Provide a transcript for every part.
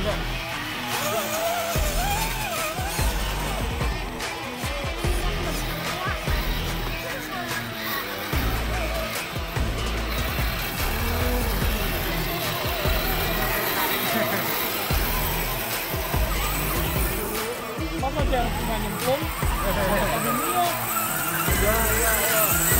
chín rồi Bóng nó chèo, mà nhìn cuốn. Nhìn. Yeah, yeah, yeah.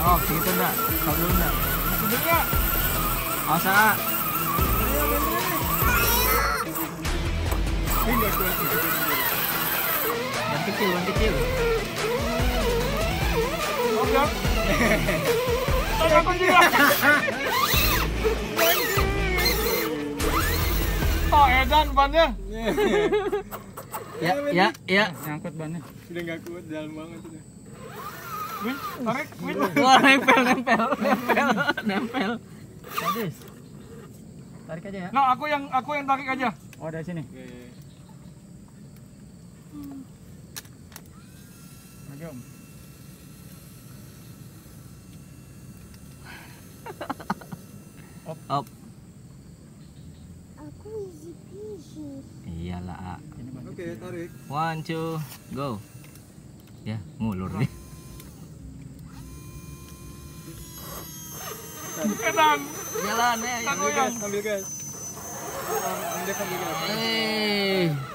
Oh, segitu enggak? Stop dulu enggak? sebenarnya. Ban kecil, ban kecil. oh aku juga. Oh edan bannya. Ya, ya, ya. Nyangkut bannya. Udah enggak kuat dalam banget udah. Win, tarik, win. Wah, nempel, nempel, nempel, nempel. Sadis. Tarik aja ya. Nah, aku yang aku yang tarik aja. Oh, dari sini. Oke. Lagi om. Up. Aku easy peasy. Iyalah. Oke, tarik. One, two, go. Ya, ngulur nih. Edan. Jalan. Aku Ambil gas, ambil gas. Ambil ambil gas.